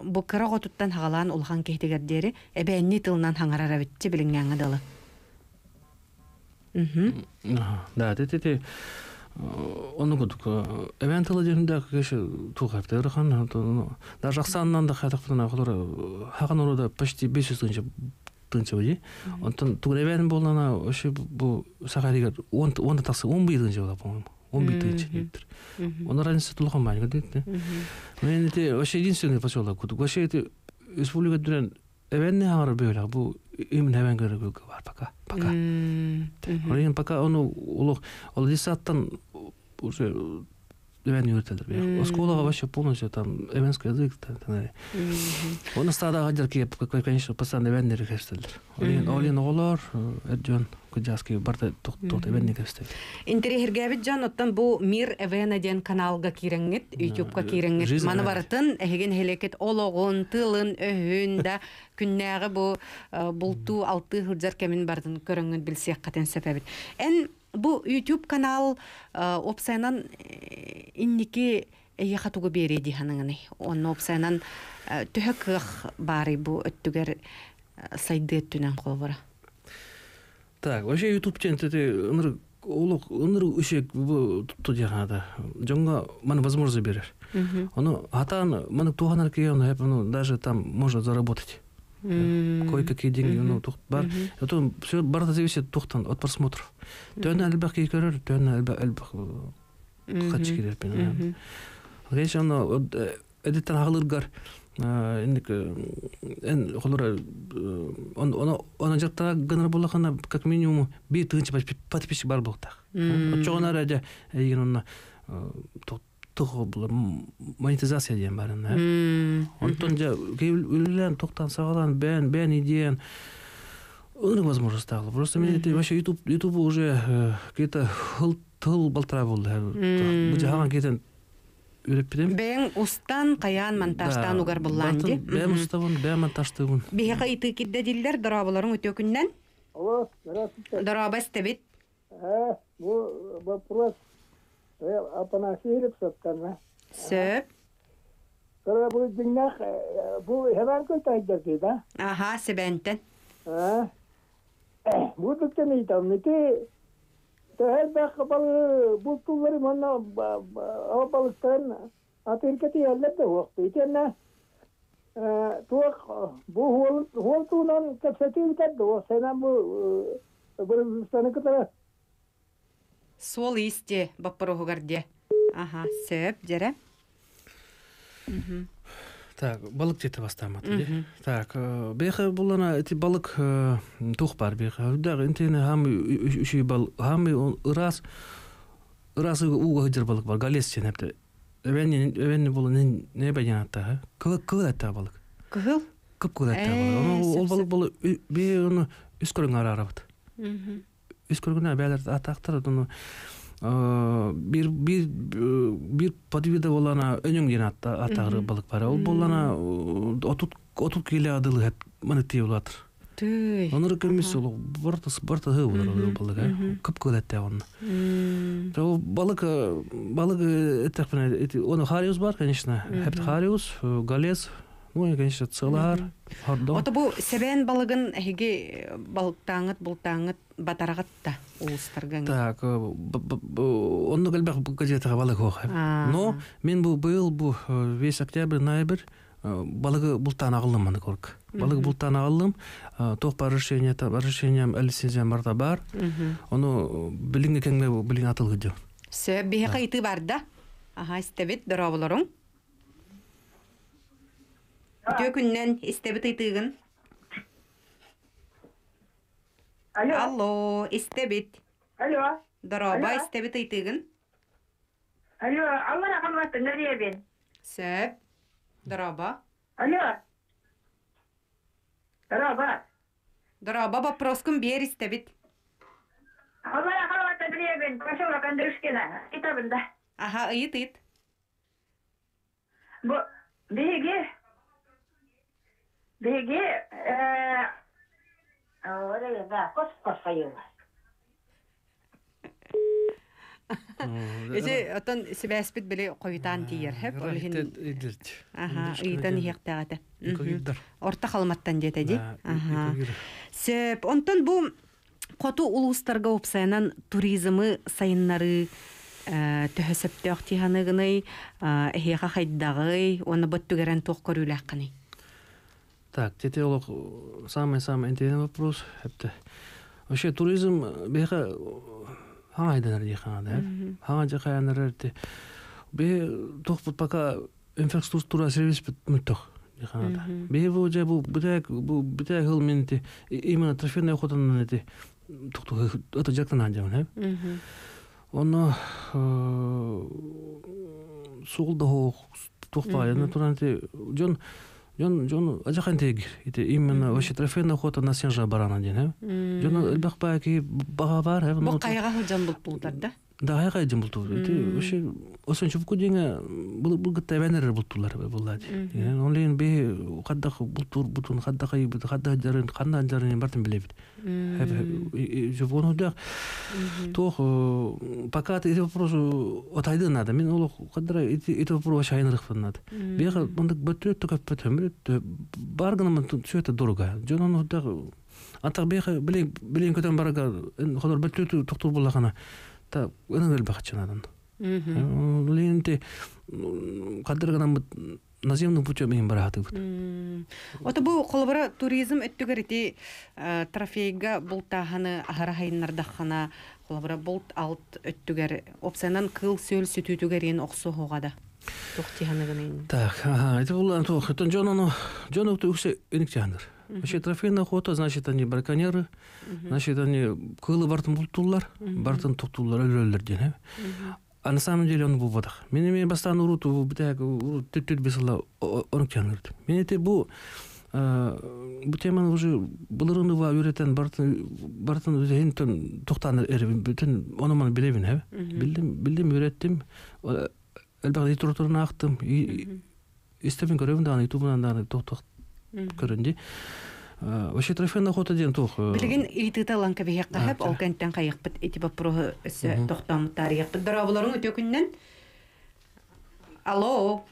эм, бу кырага туттан хагалаан улхан кеhtигердери эбэнни тылынан хаңарара битти билиңгәңе дылы. Да те те оны гудук эвенталы жеринде кеше тугап терхан да жаксаннан да хатак футана холор хаган оруда почти 500 тынча тынча бди онтон тугун эвен болана ошо бу сахаригер 10 10 таксы 10 бир тынча бола по-моему. 10 бир тынча диптир оны разница тулган баң дедти мен эти вообще единственный поселок гудук вообще эти республика дүрен эвенне хагар бөлөк бу имин эвен керек бар пока пока М, мгм. Орен пока он улуг ол десаттан уже дәвән юртелер бе. Школага вообще полностью там эменский язык та- та- Оны стада гадер кеп, как конечно, постоянно дәвәннәр кестелер. Олин олин олар, эрҗөн кыҗаски барда тох тох дәвәнне кестел. Интерехергәбит жан оттан бу Мир Эвена ден каналга YouTube-ка киренгит. Жизнь Маны барытын эһеген хелекет ологон, тылын, өһүн да *laughs* күннәгы бу э, булту алты хуржар кемин бардын көрөңгөн билсек катен сәбәбит. Эн бу YouTube канал э, опсайнан э, инники эйяха тугу береди ханыңыны. Онны опсайнан төһөк бары бу өттүгер сайды түнен колбора. Так, вообще YouTube чен тете ыныр улук ыныр үшек бу туту жагада. Жонга мана возможность берер. Оно атан мана туганар ке оно ну даже там можно заработать. Кое-какие деньги, ну, бар. Это все барда зависит тухтан от просмотров. Кикерер, төнә әлбәк әлбәк хач кирер пен. Конечно, оно эдиттен хагылыргар индик эн холора он он он жакта гыныр булахана как минимум бир тыгынчы подписчик бар бултак. Чоғана раja еген онна булар монетизация деген бар ана. Онтон жа үлелен тоқтан сағалан бән бән идеян ыры возможность. Просто мен вообще YouTube YouTube уже э, где-то хыл тыл балтыра болды. Бу жаган кетен үреп бирем. Бәң устан каян монтажтан угар булланди. Бәм уставын, бәм монтажтыбын. Беха иты кидде диллер дорабаларын өтө күннән. Алло, здравствуйте. Дораба стебит. А, bu вопрос я Апанасиев соттана. Сөп. Кара бу диннах бу hemen көтәйдер да. Аха, себентен. А. Бу итәм нити. Тәһәл бак бал бу туллары монна абалыктан атыркәти яллап да вакыт икәннә. Э, туак бу хол хол тунан кәпсәти итәп дә сенәм бу бу станы кытара. Сол исте баппырого гарде. Аха, сөп, жере. Так, балык жете бастамат. Так, э, беха булана эти балык э, тух бар беха. Да, интене хам үши бал хам ырас ырас уга хыжыр балык бар. Галес чен хепте. Эвенне эвенне булы не не баянатта. Кыл кыл атта балык. Кыл. Кып кыл атта Э, балык. Ол сеп-сеп. балык булы бе оны үс көрүн ара арабыт. Үс көрүн бәлер атактыр оны э, бир бир э, бир подвида болана өнөң деген атта атагы балык бар. Ол болана отут келе адылы хеп маны тие булатыр. Түй. Оныр кемис ол барта барта хы булар балык. э. Кып көләтте оны. М, То балык э, балык этак менә эти оны хариус бар, конечно. Хеп хариус, э, галес, ну конечно целар, хардон. Ото бу себен балыгын эһиги балыктаңыт, бултаңыт батарагат та улустарган. Так, э, онны галбак бу газетага балык хох. А. Но мен бу быйыл бу э, весь октябрь, ноябрь э, балыгы бултан агылым аны корк. Балык бултан агылым, тох бар решение, та решением лицензиям барда бар. Оны билинге кеңме билин атылгы жо. Сөп беха иты барда. Аха, истебит дорабаларын. Өтө күннән истебит итыгын. Алло, Алло, истебит. алло, Дораба Алло. истебит итыгын. алло, Allah rahmatı nereye ben? Сөп. Дораба. Алло. Merhaba. Дораба вопроскын бер истебит. Allah rahmatı nereye ben? Koşula kandırışkena. Kitabında. Аха, ыйыт ыйыт. Bu bilgi oraya da kos kos sayıyorlar. Эже отон себеспит биле койтан тиер хеп олхин. Аха, ыйтан ихтагата. Орта халматтан жете ди. Аха. Сөп, онтон бу коту улустарга опсайнан туризмы сайыннары төһөсөптөөх тиһаныгыны эһиэха хайдагы оны туох көрүүлэккыны. Так, тете олок самый-самый интересный вопрос. Это вообще туризм беха хана айданар дихана, да? Хана жахаянар те. Бе тох пока инфраструктура сервис бит муттох дихана да. Бе бу же бу бутак бу бутак хыл менте именно трофейный охотаны те тох тох это жактан анжам, да? Оны суғылда хоқ тухпайына туран те жон жон жон ажахан ите именно вообще трофейная охота на сенжа барана ден э жон элбах баки бага бар э Бу кайга хылжан булып бултар да. Да хайга жим булту ите вообще осон чуп кудеңе бул бул гытта венер бултулар буллады он лен бе кадда бултур бутун кадда кай бут кадда жарын кандай жарын бартын билебит je воно да то пока эти вопросы отайды надо мен ол кадра эти вопросы шайнырык надо. Бега мындык бөтө төкөп бөтөм баргына все это дорого. Жон да антак бега билен билен көтөн барга холор бөтө токтур булагана та өнөңөл бакчанадан ленте кадыргана наземный путем мен баратып Ота бу колбара туризм өттүгөр ити трофейга бултаханы ахара хайнардахана колбара булт алт өттүгөр опсанан кыл сөл сүтүтүгөр ен оксо хогада. Тохтиханы гынын. Так, ага, это было то, это Джону, Джону то все иниктянер. Вообще трофейная охота, значит, они браконьеры, значит, они кылы бартын бултулар, бартын туктулар, өлөлөр ден. А на самом деле он был в водах. Меня меня бастан урут, битак, тет тет бесала, он кянырд. Меня те бу, бу теманы уже булырыны ва үйретен бартын бартын үзейін тон тоқтан эребин бүтін оны маны билебин хэ билдим билдим үйреттим элбак литератураны актым истебин көрөбүн дагы ютубунан дагы токток көрүндү вообще трофейная охота деген тух Билген итыта ланка бихе кахап ол кенттен кайыкпыт эти бапро өсө өтө күннен. Алло,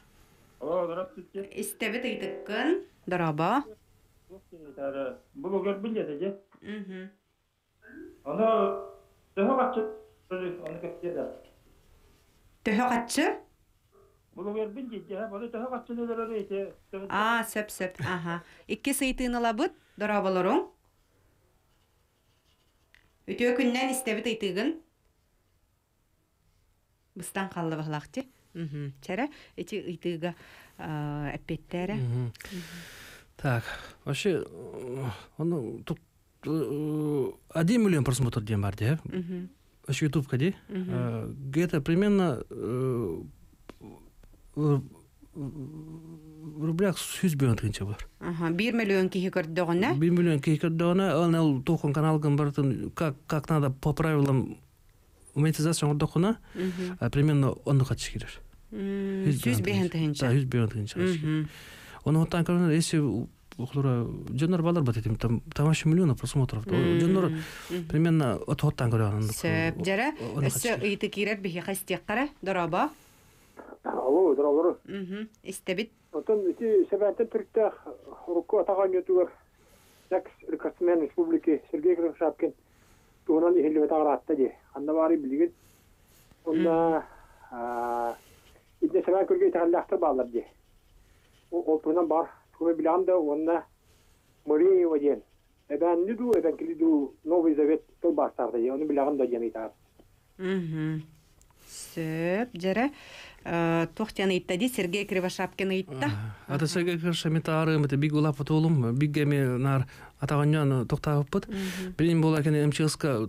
Алло, здравствуйте. истебит итыккын дараба. Бұл өгер біледі же. Мгм. Оны төһө қатшы. Оны көптеді. Төһө катчы? Же. Оны төһө қатшы нелер өйте. А, сөп сөп. Аха. Икки күннен истебит итыгын. Быстан қалды бағлақты. Эти әппеттері. Так, вообще, он тут один миллион просмотров день бар? Э, Где-то примерно рублях сүз бен тынча бар. Аха, 1 миллион кихи көрдөгөнө. Bir миллион кейкер дона, он ол тохон каналган бартын, как как надо по правилам монетизация ордокуна, а примерно он качы кирер. Сүз Да, тыгынча. бен тынча. Оны оттан көрүнөр, балар бат этим там миллиона просмотров. Примерно от оттан көрөөр. Сөп жара, ыйты кирер здравствуйте. Мгм. Истебит. Отон ити себәнтен түрктә рукка атаган ютугар. Республики Сергей Крымшапкин тугынан ихиле тагыратты ди. Анда бары билген. Онда а идне себән көргәй тагыллахты балар ди. Ол тугынан бар. Ваден. Эбән ниду эбән килиду Новый Завет бастарды. Оны да тагы. Мгм. Сөп жара. Тохтяны иттади Сергей Кривошапкин итта. Ата сеге кырша метары, мете биг улап потолум, биг геме нар атаганьян токтаппыт. Билин бола кене МЧСка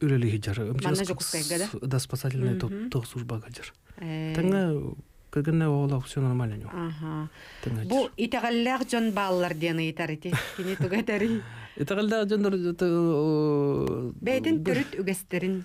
үрели хиджар. Манна жокускайга, да? Да, спасательная ток служба гаджар. Э, Таңа кыргынна ола все нормально у него. Аха. Таңа. Бу итагаллах жон баллар дені итарити. *laughs* Кини тугатари. Это когда жондар Бәйтін түріт үгестерін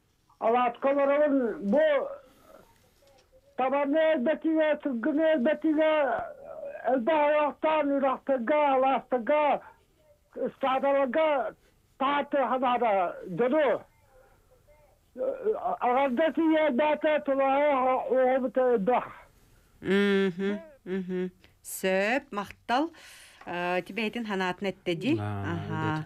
Алаткаларын elde ayaktan Irak'taga, Alas'taga, Stadalaga tahtı hanada dönü. Ağardaki elbette tulaya oğubita dah. Мгм. Мгм. Сөп, мақтал. Тибейтин ханатын эттеди. Аха.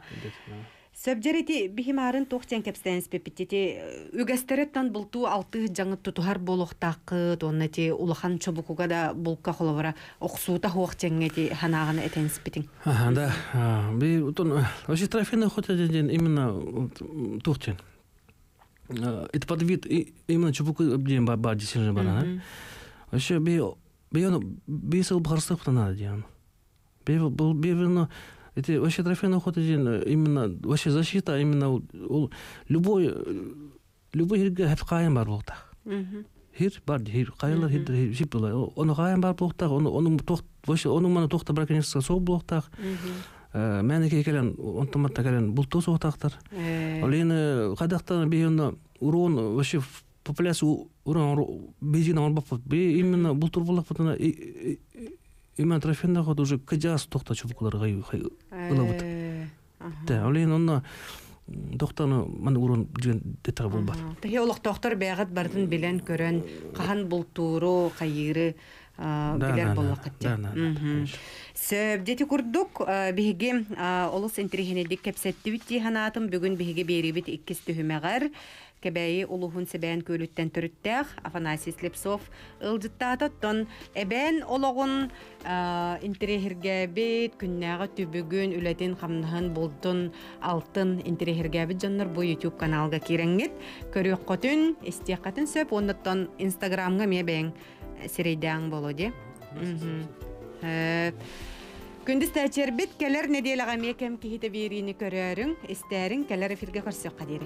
Сөбжерети бихимарын тоқтен кепстенс пепитити үгәстереттан булту алты жаңы тутухар болохтаққы тоннати улахан чобукуга да булка холовара оксута хуохтеңети ханаган этенспитин. Ага, да. Би утон вообще трофейный охота ден именно тухтен. Это подвид именно чубуку ден ба ба действительно бана. Вообще би би он би ден. Би би это вообще трофейная охота ден именно вообще защита именно у- любой э, любой хирге хеп кайын бар болтак. Хир бар хир кайылар хир жип була. Оны кайын бар болтак, оны оны тохт вообще оны мана тохта браконьерство сол. Мәне келен соқтақтар. Енді қадақтан бейонна урон вообще популяция урон бе именно бұл турбулақ бутына трофейна ход уже чубукулар гай ылабыт. Да, ал енді онна тоқтаны мана урон деген детал болбар. Тахи олох тоқтор бәгат бардын билен көрөн. Кахан бултуру кайыры билер конечно. Сөбдети курдук биһиги олус интерихинедик кепсеттибит тиһанаатым бүгүн биһиги берибит иккис кебэйи улуһун себээн көлүттен төрүттээх Афанасий Слепцов ылжыттаатоттон эбэн ологун интерихиргээбит күннээҕэ түбүгүн үлэтин хамнаһын булдун алтын интерихиргээбит дьоннор бу YouTube каналга кирэҥҥит. Көрүөххөтүн истиэххатын сөп онноттон Инстаграмга мие бэң сирейдээң болоди. Күндүс тәчербит келер неделяға мекем кихите берини көрөрүң, истәрин келер эфирге көрсөк кадери.